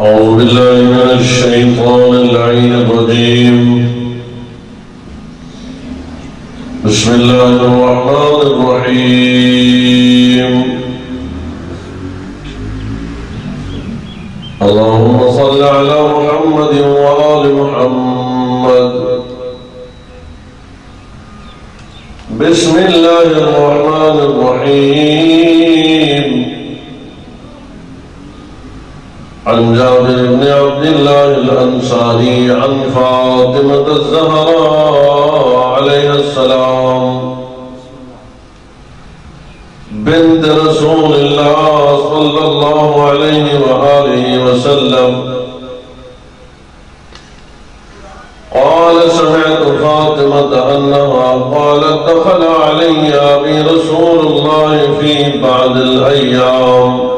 أعوذ بالله من الشيطان اللعين الرجيم. بسم الله الرحمن الرحيم. اللهم صل على محمد وآل محمد. بسم الله الرحمن الرحيم. عن جابر بن عبد الله الأنصاري عن فاطمة الزهراء عليه السلام. بنت رسول الله صلى الله عليه وآله وسلم. قال سمعت فاطمة أنها قالت دخل علي أبي رسول الله في بعض الأيام.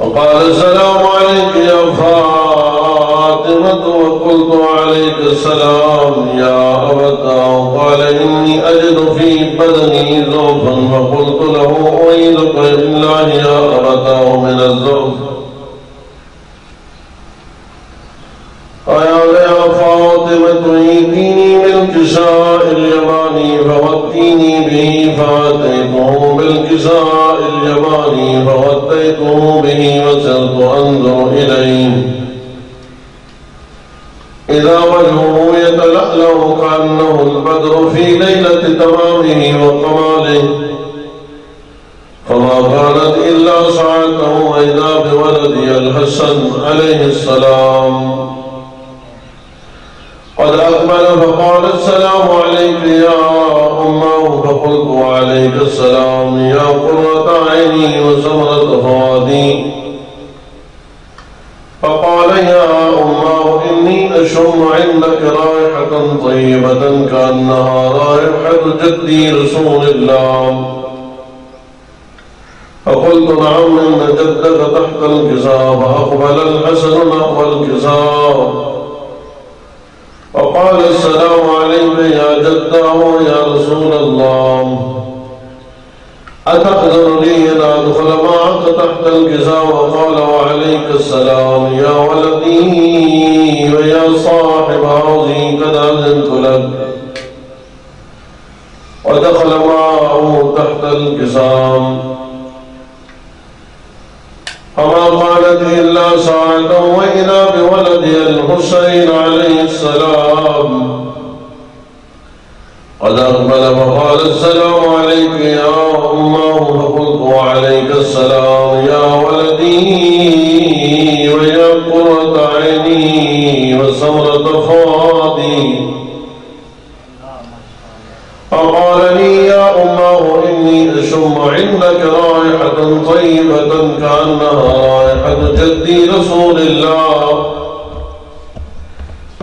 وقال السلام عليك يا فاطمة وقلت عليك السلام يا أبتا قال إني أجد في بدني ذوفا فقلت له أعيدك بالله يا أبتا من الذوف بالكساء اليماني فغطيته به وسرت أنظر إليه. إذا وجهه يتلألأ كأنه البدر في ليلة تمامه وكماله فما كانت إلا ساعته وإذا بولدي الحسن عليه السلام. قد أقبل فقال السلام عليك يا أمة فقلت وعليك السلام يا قرة عيني وسمرة فؤادي. فقال يا أمة إني أشم عندك رائحة طيبة كأنها رائحة جدي رسول الله. فقلت نعم إن جدك تحت الكساء فأقبل الحسن نحو الكساء وقال السلام عليك يا جداه يا رسول الله. أتقدر لي أن أدخل معك تحت الكساء وقال وعليك السلام. يا ولدي ويا صاحب عوزي قد أذنت لك. ودخل معه تحت الكسام فما قالت إلا ساعة وإذا بولدي الحسين عليه السلام. قد أقبل فقال السلام عليك يا أمه فقلت وعليك السلام يا ولدي ويا قرة عيني وسمرة فؤادي. فقال لي يا أمه إني أشم عندك رائحة طيبة كأنها رائحة جدي رسول الله.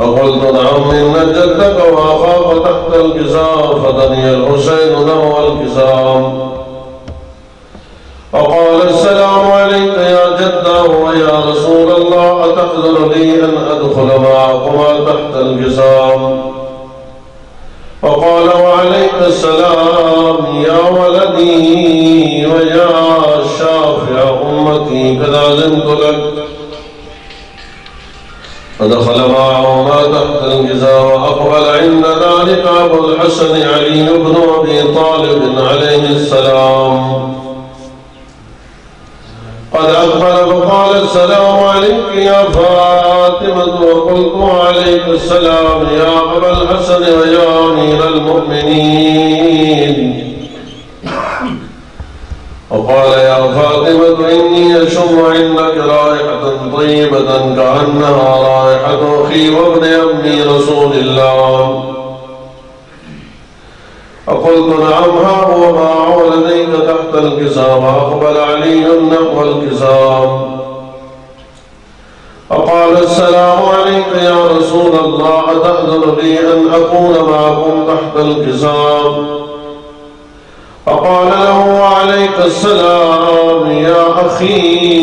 فقلت نعم إن جدك وأخاك تحت الكساء فدني الحسين نحو الكسام فقال السلام عليك يا جده ويا رسول الله أتقدر لي أن أدخل معكما تحت الكسام فقال وعليك السلام يا ولدي ويا شافع أمتي قد علمت لك. فدخل معهما تحت الجزاء وأقبل عند ذلك أبو الحسن علي بن أبي طالب عليه السلام. قد أقبل فقال السلام عليك يا فاطمة وقلت عليك السلام يا أبا الحسن ويا أمير المؤمنين. وقال يا فاطمة إني أشم عندك رائحة طيبة كأنها رائحة أخي وابن أمي رسول الله. فقلت نعم ها هو ما ولديك تحت الكساء وأقبل علي نحو الكساء فقال السلام عليك يا رسول الله أتأذن لي أن أكون معكم تحت الكساء فقال له وعليك السلام يا أخي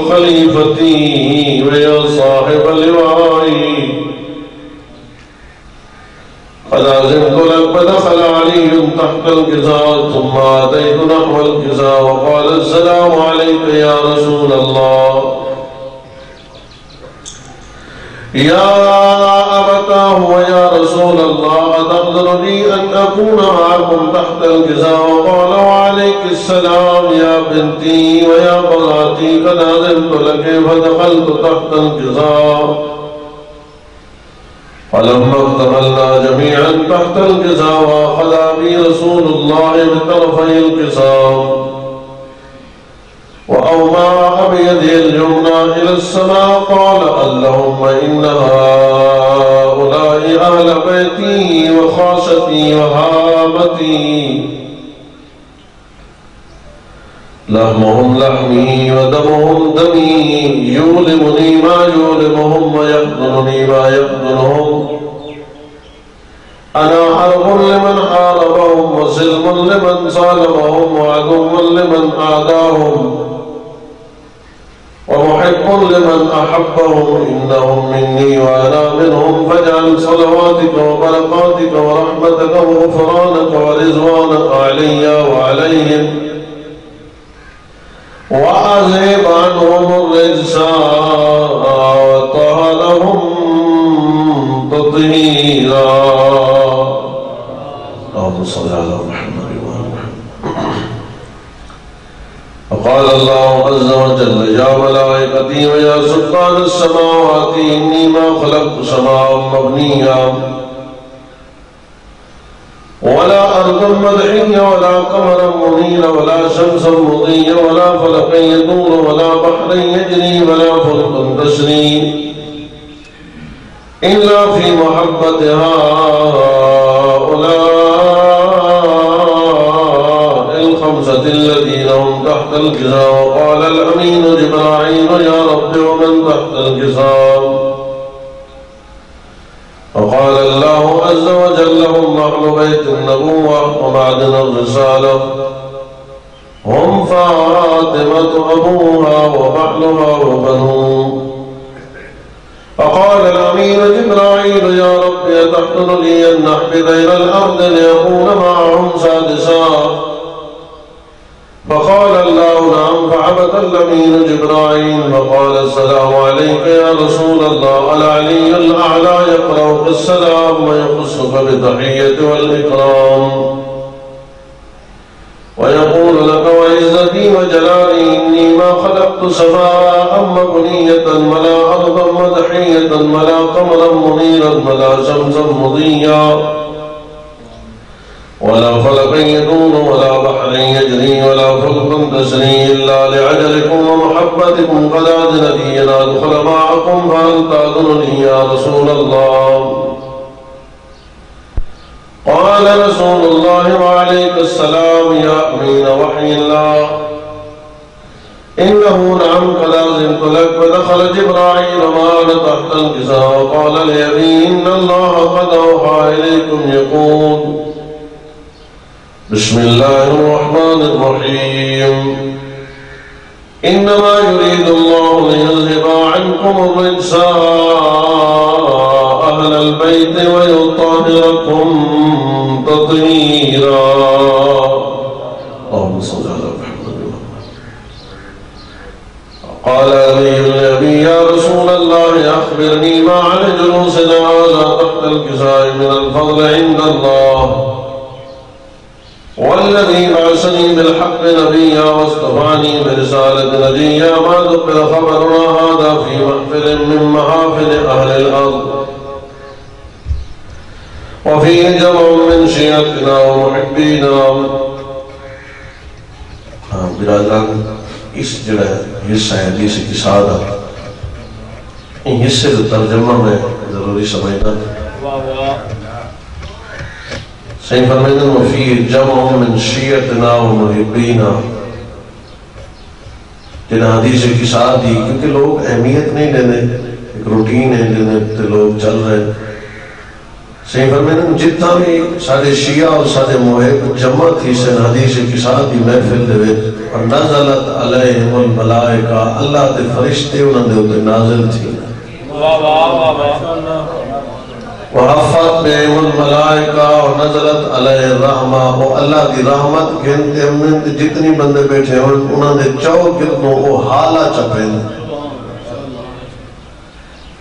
ويا وسيي ويا صاحب اللواء قد عزمت لك فدخل علي تحت الكساء ثم أتيت نحو الكساء وقال السلام عليك يا رسول الله يا أبتاه ويا رسول الله أتقدر لي أن أكون معكم تحت الكساء وقال وعليك السلام يا بنتي ويا بناتي قد أذنت لك فدخلت تحت الكساء فلما اكتملنا جميعا تحت الكساء وأخذ بي رسول الله بطرفي الكساء. وأومى بيده اليمنى إلى السماء قال اللهم إن هؤلاء أهل بيتي وخاصتي وهامتي. لحمهم لحمي ودمهم دمي يولمني ما يولمهم ويحضنني ما يحضنهم أنا حرب لمن حاربهم وسلم لمن صالمهم وعدو لمن أعداهم ومحب لمن أحبهم إنهم مني وأنا منهم. فاجعل صلواتك وبركاتك ورحمتك وغفرانك ورزوانك علي وعليهم. وأذهب عنهم الرجس وطهرهم تطهيرا. اللهم صل على محمد وآل محمد. وقال الله عز وجل يا ملائكتي ويا سلطان السماوات إني ما خلقت سماء مبنيا ولا أرض مدحية ولا قمرا منيرا ولا شمسا مضيا ولا فلقا يدور ولا بحرا يجري ولا فلق تسري إلا في محبة هؤلاء الخمسة الذين الكساء وقال الأمين جبرائيل يا رب ومن تحت الكساء وقال الله عز وجل هم أهل بيت النبوة ومعدن الرسالة. هم فاطمة أبوها وبعلها وبنوه. فقال الأمين جبرائيل يا رب يتحضر لي نحبذ إلى الأرض ليكون معهم سادسا. فقال فعبت الأمين جبرائيل فقال السلام عليك يا رسول الله العلي الأعلى يقرأ السلام ويخصك بتحية والإكرام. ويقول لك وعزتي وجلالي إني ما خلقت سماء مبنية ولا أرضا مدحية ولا قمرا منيرا ولا شمسا مضيا. ولا فلقا يدور ولا بحر يجري ولا فلق تسري إلا لعجلكم ومحبتكم قد لي أن أدخل معكم فهل تأذنني يا رسول الله؟ قال رسول الله وعليك السلام يا أمين وحي الله. إنه نعم فلازمت لك. فدخل جبرائيل وأنا تحت الكساء. وقال لأبي إن الله قد أوحى إليكم يقول بسم الله الرحمن الرحيم إنما يريد الله ليذهب عنكم الرجس أهل البيت ويطهركم تطهيرا اللهم صل على محمد قال علي النبي يا رسول الله أخبرني ما عن جلوسنا هذا تحت الكساء من الفضل عند الله والذي بعثني بالحق نبيا واصطفاني برسالة نبيا ما ذكر خبرنا هذا في محفل من محافل أهل الأرض. وفيه جمع من شيعتنا ومحبينا. برادران، اس جڑا حصہ ہے حدیث کی سادہ ان حصے کا ترجمہ میں ضروری سمجھنا واہ واہ. صحیح فرمیدن وفی جمع من شیعتنا و محبینا جنہ حدیث کی ساتھ دی کیونکہ لوگ اہمیت نہیں دینے ایک روٹین ہے جنہیں تے لوگ چل رہے ہیں صحیح فرمیدن جتنا بھی سارے شیعہ اور سارے محب جمع تھی سن حدیث کی ساتھ دی محفل دے وچ اور نزلت علیہم الملائکہ اللہ دے فرشتے انہوں دے اوپر نازل تھی وحفت بهم الملائکہ و نزلت علیہ الرحمہ۔ وہ اللہ دی رحمت گھنتے ہم جتنی بندے بیٹھے ہیں، انہوں نے چو گردوں وہ حالہ چپے۔ ہیں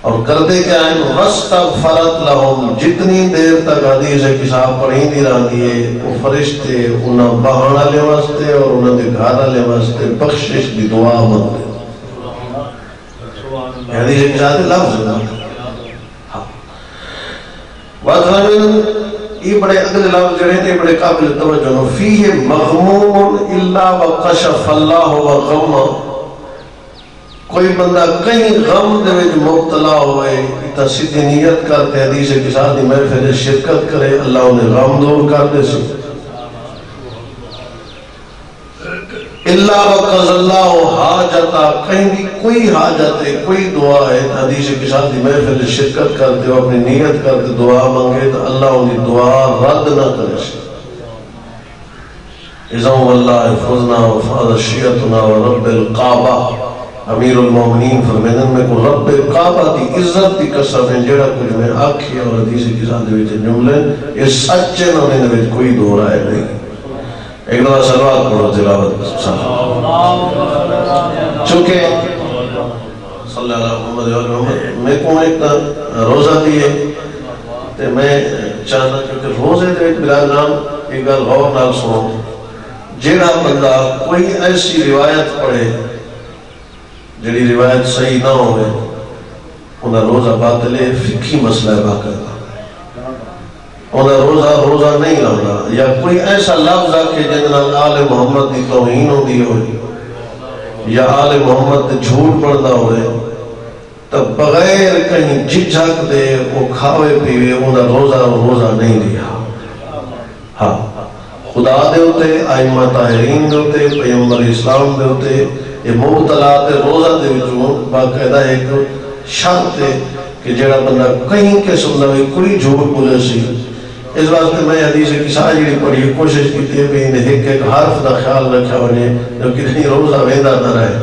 اور کردے کیا ہیں؟ وَسْتَغْفَرَتْ لَهُمْ۔ جتنی دیر تک حدیث کساب پڑھیں دی رہا دیئے وہ فرشتے، انہاں بہانا لے واسطے اور انہاں دے گھارا لے واسطے بخشش دی دعا مندے حدیث کساب دے لفظ ہے۔ یہ بڑے اگلے لفظ جڑے تھے بڑے قابل توجہ فیہ مغموم الا وقشف اللہ وغمہ کوئی بندہ کئی غم دے وچ مبتلا ہوئے تا سیدھی نیت کرتے، حدیث کے ساتھ میں پھر شرکت کرے، اللہ انہیں غم دور کر دے سی اللہ وقض اللہ حاجتا کہیں بھی کوئی حاجت ہے کوئی دعا ہے۔ حدیث کے ساتھ ہی محفل شرکت کرتے ہو اپنی نیت کرتے دعا مانگے تو اللہ انہیں دعا رد نہ کرے۔ سی اذن واللہ حفظنا وفاد شیعتنا ورب القابہ امیر المومنین فرمیدن میں کو رب کعبہ دی عزت دی قسم ہے جڑا کچھ میں آکھی اور حدیث کی ساتھ وچ جملے، یہ سچے نہ نے وچ کوئی دو رائے نہیں۔ ایک دفعہ صلوات پڑھو تلاوت چونکہ صلی اللہ علیہ وسلم میں کو ایک روزہ دیے تے میں چاہنا کیونکہ روزے دے بلاد نام ایک گل غور نال سنو جیڑا بندہ کوئی ایسی روایت پڑھے جڑی روایت صحیح نہ ہوئے انہا روزہ باطل فقہی مسئلہ باقاعدہ انہا روزہ روزہ نہیں لگنا یا کوئی ایسا لفظ کہ جنہاں آل محمد دی توہین ہو دی ہوئی یا آل محمد دی جھوٹ پڑھنا ہوئے تب بغیر کہیں جھجھک دے وہ کھاوے پیوے انہا روزہ روزہ نہیں دیا ہاں خدا دے ہوتے آئمہ طاہرین دے ہوتے پیمبر اسلام دے ہوتے یہ مبتلات روزہ دے وچوں باقاعدہ ایک شرط ہے کہ جڑا بندہ کہیں کے سننا ہوئی کوئی جھوٹ بولے سی اس واسطے میں حدیث کی ساری جڑی پڑھی کوشش کی ہے بھی ایک ایک حرف دا خیال رکھا ہونے جو کتنی روزہ ویندا نہ رہے۔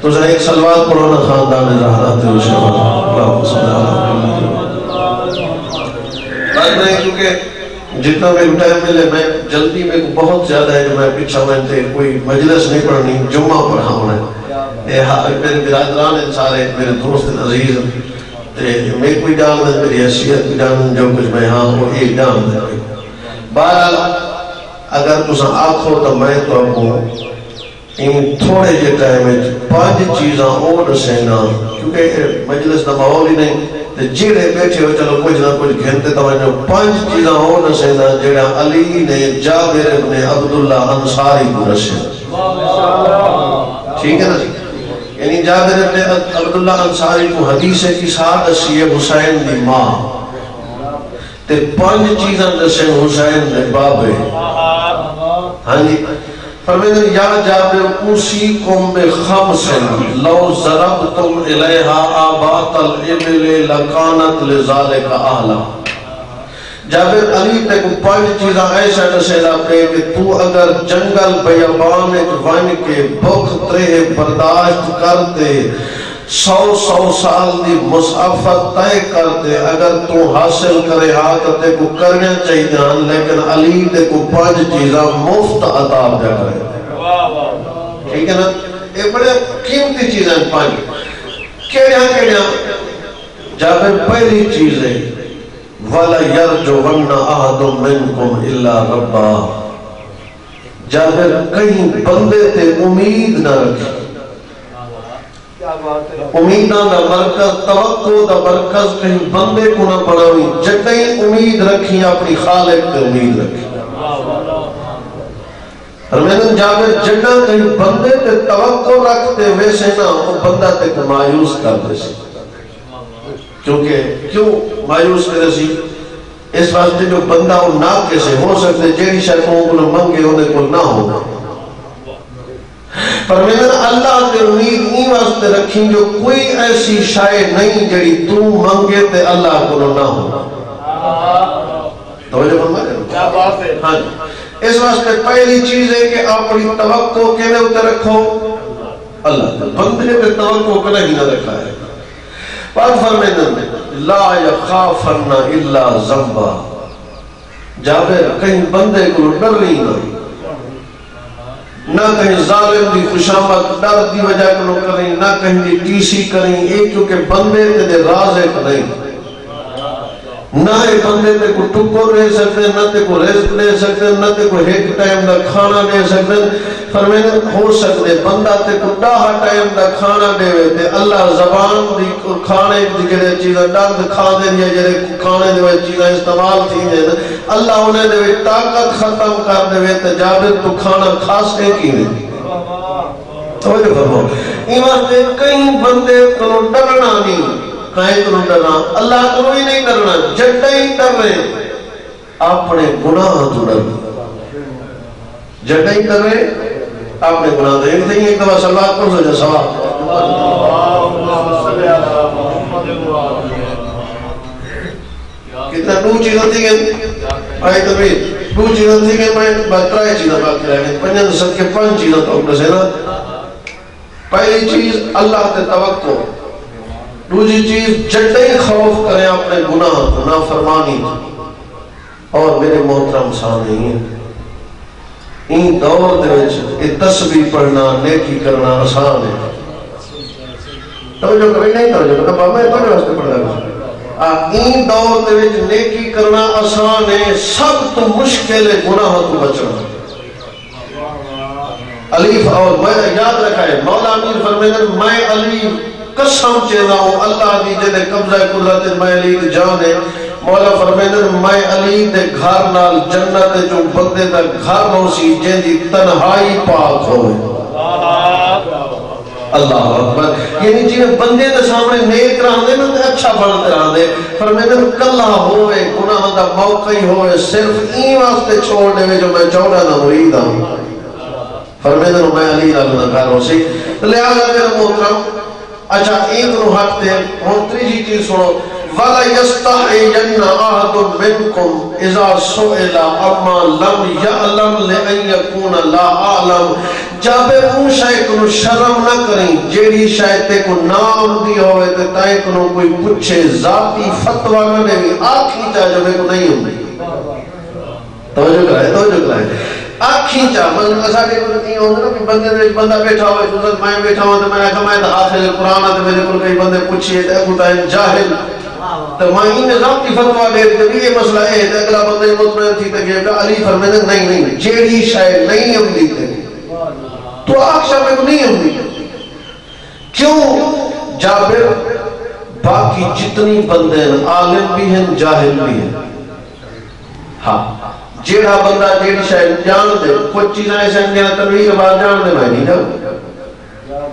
تو ذرا ایک سلوات پڑھو نا خاندان زہرات و شفاعت اللہ صلی اللہ علیہ وسلم۔ کیونکہ جتنا میں ٹائم ملے میں جلدی میں بہت زیادہ ہے جو میں پیچھا میں تھے، کوئی مجلس نہیں پڑھنی، جمعہ پڑھا ہونا ہے میرے برادران ہیں سارے میرے دوست عزیز میں کوئی جان دے میری حیثیت بھی جان جو کچھ میں ہاں وہ ایک جان دے بہرحال اگر تسا آکھو تو میں تو آپ ان تھوڑے جے ٹائم پانچ چیزاں اور سینا کیونکہ مجلس کا ماحول ہی نہیں جیڑے بیٹھے ہو چلو کچھ نہ کچھ گھنتے توجہ۔ پانچ چیزاں ہو نہ سینا جڑا علی نے جابر ابن عبداللہ انصاری کو رسے ٹھیک ہے نا؟ جی یعنی جابر ابن عبداللہ انصاری کو حدیث کی ساتھ اسی حسین دی ماں۔ تے پانچ چیزاں رسے حسین دے بابے۔ ہاں جی۔ فرمیدن یا جابر، اسی اوسیکم بخمسن لو ضربتم الیہا آبات الابل لکانت لذالک آہلا جابر علی تے کو پانچ چیزاں ایسا نسیلا پہ کہ تو اگر جنگل بیابان ایک ون کے بخ ترے برداشت کرتے، سو سو سال دی مسافت طے کرتے، اگر تو حاصل کرے ہاں تو تے کو کرنے چاہیے لیکن علی تے کو پانچ چیزاں مفت عطا دے کرے۔ ٹھیک ہے نا؟ یہ بڑے قیمتی چیزیں پانچ۔ کیڑیا کیڑیا جب پہلی چیز ہے۔ وَلَا يَرْجُوَنَّ أَحَدٌ مِّنْكُمْ إِلَّا رَبَّا۔ جب کہیں بندے تے امید نہ رکھی امیداں دا مرکز، توقع دا مرکز کہیں بندے کو نہ بناوی۔ جتیں امید رکھی، اپنی خالق تے امید رکھی۔ فرمیدن جابر جگہ کہیں بندے تے توقع رکھتے ویسے نہ، وہ بندہ تے کو مایوس کر دے سی کیونکہ کیوں مایوس کرے سی؟ اس واسطے جو بندہ وہ نہ کیسے ہو سکتے جیڑی شرکوں کو منگے ہونے کو نہ ہوگا پر میں نے اللہ کے امید نہیں واسطے رکھی جو کوئی ایسی شائع نہیں جڑی تو منگے تے اللہ کو نہ ہو۔ توجہ فرما کیا بات ہے؟ ہاں جی۔ اس واسطے پہلی چیز ہے کہ اپنی توقع کیویں اوتے رکھو؟ اللہ۔ بندے پہ توقع کبھی نہ رکھا ہے۔ پاک فرمیدن لا یخافن الا زمبا جابر، کہیں بندے کو ڈر نہیں نہ نہ کہیں ظالم دی خوشامت ڈر دی وجہ کو کریں نہ کہیں دی ٹی سی کریں ایک کیونکہ بندے تے راز ایک نہیں نہ ایک بندے تے کو ٹکو رہ سکتے نہ تے کو رزق لے سکتے نہ تے کو ایک ٹائم دا کھانا دے سکتے فرمینے ہو سکتے بندہ تے کو ڈاہا ٹائم دا کھانا دے وے تے اللہ زبان دی کھانے دی جڑے چیزیں ڈاند کھا دے دیا جڑے کھانے دے چیزیں استعمال تھی دے اللہ انہیں دے طاقت ختم کر دے وے تے جابر تو کھانا خاص ہے کی دے توجہ فرمو ایمان دے کئی بندے کو ڈرنا نہیں کہیں کروں ڈرنا اللہ کو ہی نہیں ڈرنا جڈا ہی ڈر رہے اپنے گناہ تو ڈر جڈا ہی ڈر رہے اپنے گناہ تو ایک ایک دفعہ سلوات کر سو جا سوال کتنا دو چیز ہوتی گئے آئی تو بھی دو چیز ہوتی گئے میں بہترائے چیزیں باقی رہے گئے پنجن سب کے پانچ چیزیں تو اپنے سے نا پہلی چیز اللہ تے توقع۔ دوسری چیز جٹے خوف کریں اپنے گناہ گناہ فرمانی اور میرے محترم سامنے ہیں این دور دے وچ یہ تسبیح پڑھنا، نیکی کرنا آسان ہے۔ توجہ کریں، نہیں توجہ کرنا میں تو واسطے پڑھ رہا ہوں این دور دے وچ نیکی کرنا آسان ہے، سب تو مشکل ہے گناہ تو بچنا۔ علیف اور میں یاد رکھا ہے مولا امیر فرمیدن میں علی قسم چیزا ہوں اللہ دی جدے قبضہ قدرت میں علی دی جان ہے۔ مولا فرمیدن میں علی دے گھر نال جنت جو بندے دا گھر ہو سی جن دی تنہائی پاک ہوئے۔ اللہ اکبر۔ یعنی جی بندے دے سامنے نیک رہن دے نا اچھا بنتے رہن دے فرمیدن کلہ ہوئے گناہ دا موقع ہی ہوئے، صرف این واسطے چھوڑنے میں جو میں چوڑا نہ مرید ہوں فرمیدن میں علی اللہ گھر ہو سی۔ لہذا میرا محترم اچھا ایک نو حق دے ہون تریجی چیز سنو۔ وَلَا يَسْتَحِيَنَّ أَحَدٌ مِّنْكُمْ إِذَا سُئِلَ أَمَّا لَمْ يَعْلَمْ لِأَنْ يَكُونَ لَا أَعْلَمْ۔ جب اون شاہ کو شرم نہ کریں، جیڑی شاہ تے کو نام دی ہوئے تے تائیں کو کوئی پوچھے، ذاتی فتوہ نہ دے آکھی چاہ جو میں کو نہیں ہوں توجہ کرائے توجہ کرائے۔ آکھی چاہ من ایسا اچھا کہ کچھ نہیں ہوتا نا کہ بندے میں بندہ بیٹھا ہوا ہے حضرت میں بیٹھا ہوا تو میں نے کہا میں تو حاصل قرآن ہے تو میرے کو کئی بندے پوچھئے تو ابو تاہم جاہل. تو میں ہی نظام کی فتوہ دے کہ بھی یہ مسئلہ ہے تو اگلا بندے مطمئن تھی تو کہ علی فرمیدن نہیں نہیں جیڑی شاید نہیں ہم دیتے تو آگ شاہ میں کو نہیں ہم دیتے کیوں؟ جابر، باقی جتنی بندے ہیں، عالم بھی ہیں، جاہل بھی ہیں۔ ہاں۔ جیڑا بندہ جیڑی شاید جان دے، کچھ چیزیں ایسے ہیں کہ تنویر بعد جان دے، میں نہیں جان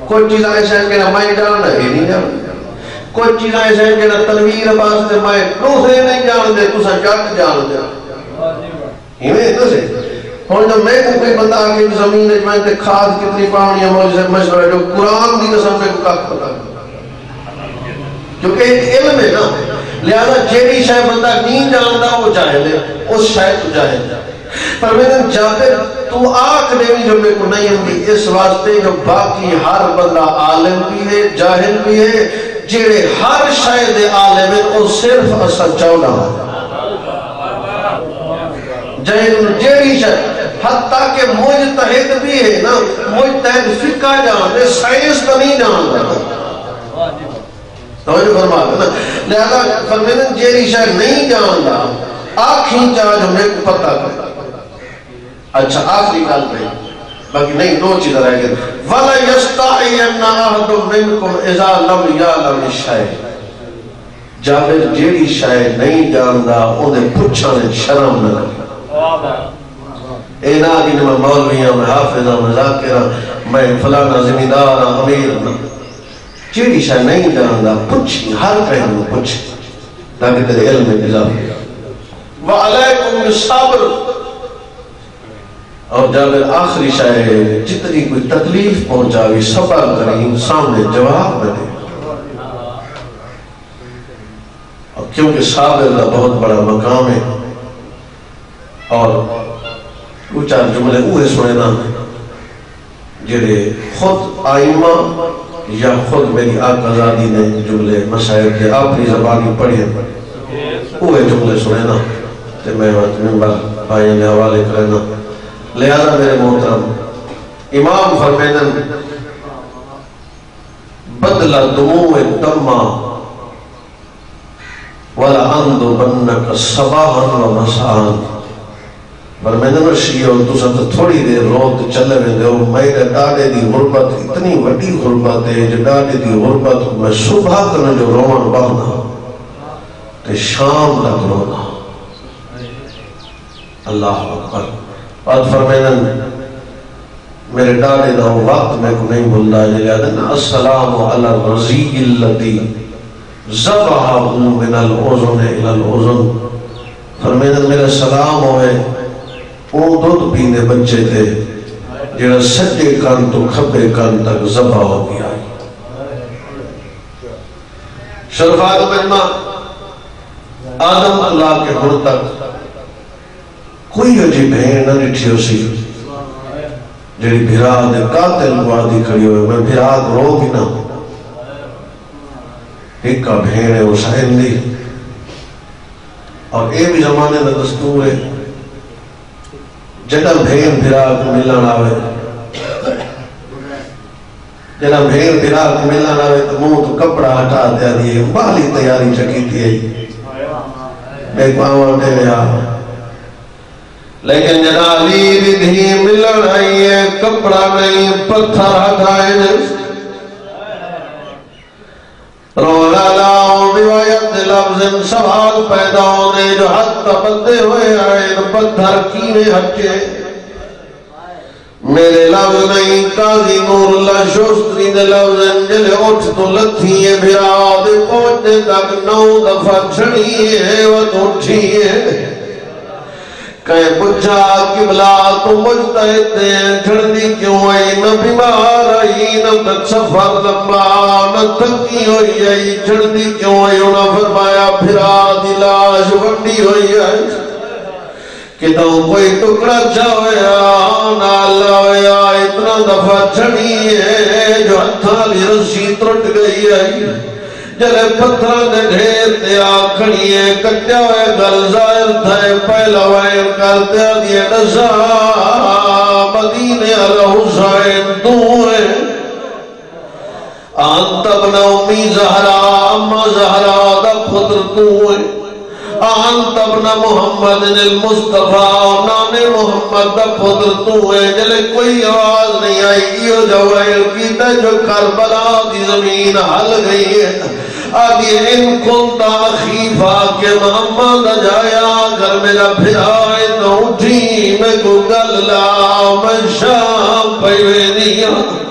کچھ چیزیں ایسے ہیں کہ میں جان دے نہیں جان کچھ چیزیں ایسے ہیں کہ تنویر بعد دے، میں دوسرے نہیں جان دے تو سا جان دے۔ ہمیں تو سے۔ ہوں جب میں کو کوئی بندہ آگے زمین ہے میں تے کھاد کتنی پاؤنی ہے مجھے مشورہ جو قرآن دی قسم میں کو کک پتا کیونکہ ایک علم ہے نا لہذا جیڑی شاید بندہ نہیں جانتا وہ جاہل ہے اس شاید تو جاہل ہے۔ پر میں نے جاتے تو آنکھ دے بھی جو میں کو نہیں ہوں اس واسطے جو باقی ہر بندہ عالم بھی ہے، جاہل بھی ہے، جیڑے ہر شاید عالم ہے وہ صرف اصل چولا ہے جیڑی شاید، حتیٰ کہ مجتہد بھی ہے نا مجتہد فقہ جان دے سائنس کا نہیں جان توجہ فرما دے نا لہذا فرمیدن جیری شاید نہیں جان دا آنکھیں چاہ جو میں پتہ کرے اچھا آخری کال پہ باقی نہیں، دو چیز رہ گئے وَلَا يَسْتَعِيَنَّ أَحَدٌ مِّنْكُمْ إِذَا لَمْ يَعْلَمِ الشَّيْء جابر جیڑی شاید نہیں جاندا، انہیں پوچھانے شرم نہ کرے اے نا کہ میں مولوی ہوں میں حافظ ہوں میں ذاکر میں فلانا زمیندار ہوں امیر ہوں جیڑی شاہ نہیں جاندا پوچھی ہر پہلو پوچھ تاکہ تیرے علم میں اضافہ وعلیکم بالصبر اور جب آخری شاہ جتنی کوئی تکلیف پہنچاوی صبر کریں سامنے جواب دے اور کیونکہ صابر کا بہت بڑا مقام ہے اور دو چار جملے اوہ سنے نا جڑے خود آئیمہ یا خود میری آقا زادی نے جملے مسائل کے اپنی زبانی پڑھے وہ جملے سنے نا کہ میں ہاں ممبر آئین نے حوالے کرنا لہذا میرے محترم، امام فرمیدن بدل دموع دمہ ولا اندو بنک صباحن و پر میں نے شیعہ تو سب تھوڑی دیر روت چلے میں دے میرے ڈاڑے دی غربت، اتنی وڈی غربت ہے جو ڈاڑے دی غربت، میں صبح کرنا جو رومن بہنا۔ کہ شام تک رونا۔ اللہ اکبر۔ بعد فرمیدن میرے ڈاڑے دا وقت میں کو نہیں بھولنا ہے لہذا السلام علی الرزیق اللتی زبہہ من العزن الى العزن فرمیدن میرے سلام ہوئے۔ وہ دودھ پینے بچے تھے جڑا سجے کان تو کھبے کان تک زبا ہو گیا۔ شرفات مجمع آدم اللہ کے گھر تک کوئی عجیب ہے نہ نٹھی ہو سی جڑی بھرا دے قاتل وادی کھڑی ہوئے، میں بھرا رو بھی نہ ایک کا بھیڑ ہے اس دی اور اے بھی زمانے میں دستور ہے جڑا بھین بھرا کو ملن آوے۔ جڑا بھین بھرا کو ملن آوے تو منہ تو کپڑا ہٹا دیا دیئے۔ بالی تیاری چکی تھی بے پاؤں دے لیا لیکن جنا علی بھی دھی ملن آئی ہے کپڑا نہیں، پتھر ہٹائے۔ رونا لاؤں لفظ سوال پیدا ہونے، جو حد بندے ہوئے آئے پتھر کینے ہٹے۔ میرے لفظ نہیں، قاضی نور اللہ شوستری دے لفظ جلے اٹھ تو لتھی ہے بھرا دے پہنچنے تک نو دفعہ چھڑی ہے و تو اٹھی ہے۔ کہیں پچھا قبلہ تو مجتہد ہیں چھڑنی کیوں آئی؟ نہ بیمار آئی، نہ تک سفر لمبا، نہ تھکی ہوئی آئی چھڑنی کیوں آئی؟ انہا فرمایا، پھرا دلاش وڈی ہوئی آئی کہ تو کوئی ٹکڑا چاہویا نالا ہویا اتنا دفعہ چھڑی ہے جو ہتھالی رسی ترٹ گئی آئی جلے پتھر دے ڈھیر تے آکھڑیے کٹیا ہوئے گل ظاہر تھے پہلا ہوئے کرتے دیئے نزا مدینے علی حسین دوئے آن تب نومی زہرا، اما زہرا دا پتر دوئے آنت ابن محمد المصطفیٰ نام محمد دا پتر تو دوئے جلے کوئی آواز نہیں آئی گی جو وائر کی جو کربلا دی زمین حل گئی ہے۔ آگے ان کنتا خیفہ کے محمد جایا اگر میرا پھرائے تو اٹھی میں کو گللا میں شام پیوے دیا ہاں۔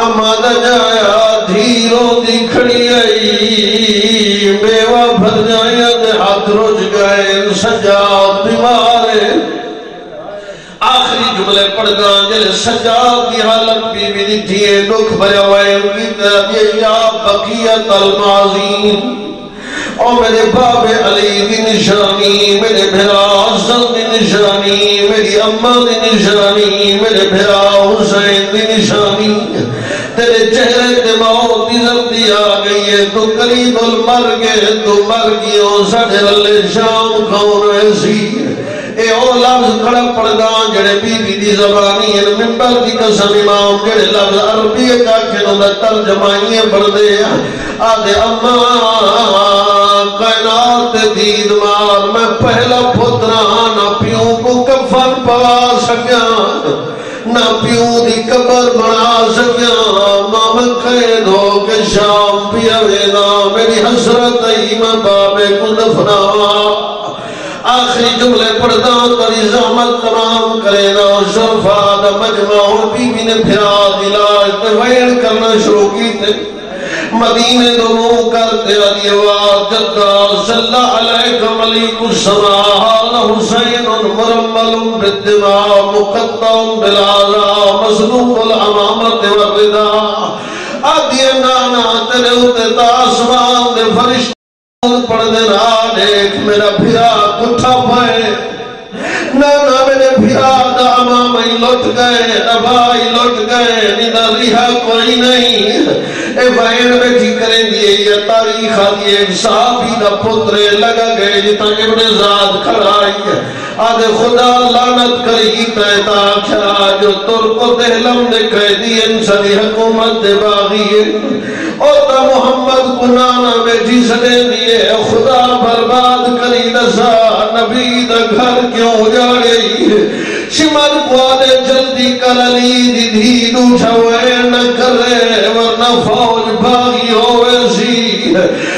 اما جایا، دھیروں دی کھڑی آئی، بیوہ بھر جایا رج گئے سجاد بیمارے۔ آخری جملے پڑھ گا جلے سجاد کی حالت بھی بھی دیٹھئے دکھ بھرے ہوئے ان کی طرح یہ یا بقیت المازین اور میرے باب علی دی نشانی، میرے بھرا حسن دی نشانی، میری اممہ دی نشانی، میرے بھرا حسین دی نشانی۔ تیرے چہرے تے موت دی زندی آگئی ہے۔ تو قریب المرگے تو مر مرگیوں سڑے والے شام کھون ایسی اے او لفظ کڑا پڑدا جڑے بی بی دی زبانی ہے، منبر دی قسم امام جڑے لفظ عربی کا کھنوں دا ترجمہ یہ پڑھدے آدھے اما کائنات دید مار، میں پہلا پترا نہ پیوں کو کفن پوا سکیا نہ پیوں دی قبر بنا سکیا مام قید ہو کے شام پیا وینا میری حسرت ایمان بابے کو دفنا آخری جملے پڑھتا تری زحمت تمام کرے نا شرفا دا مجمع اور بی بی نے پھرا دلاج پہ ویڑ کرنا شروع کی تھی مدینے دو منہ کرتے علی آواز جدہ صلی علیہ ملیک السماء حسین مرمل بالدماء مقدع بالعلا مصلوب الامامت والردا آدھی نانا تیرے ہوتے تاسمان دے فرشت پڑھ دینا دیکھ، میرا بھیرا کٹھا پائے نانا میرے بھیرا دا امام ہی لٹ گئے، ابائی لٹ گئے ندہ ریحا کوئی نہیں۔ اے بہن بیٹھی جی کریں دیئے یا تاریخ آدھی آدھیے صحابی دا پترے لگا گئے جتا ابن زاد کھڑائی ہے۔ آدھے خدا لانت کری تیتا کھا جو ترک دہلم دکھے دی انسانی حکومت دے باغی ہے۔ اور تا محمد کنانا بیٹھی جی سنے دیئے خدا برباد کری دسا نبی دا گھر کیوں جا گئی ہے۔ شمال قوادے جلدی کر علی دی دھی دو چھوئے نہ کرے ورنہ فوج بھاگی ہوئے سی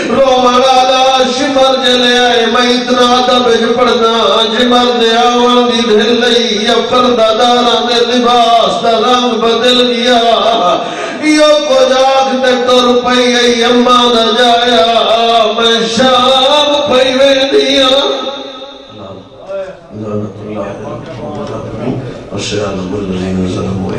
رو مرادا شمال جلے آئے میں اتنا دبج پڑنا جمال دے آوان دی دھل لئی یا پردہ دارا دے لباس دا رنگ بدل گیا یو کو جاگ تے تر پئی ای اما دا جایا میں شام پئی وے دیا لعنت اللہ الذين ظلموا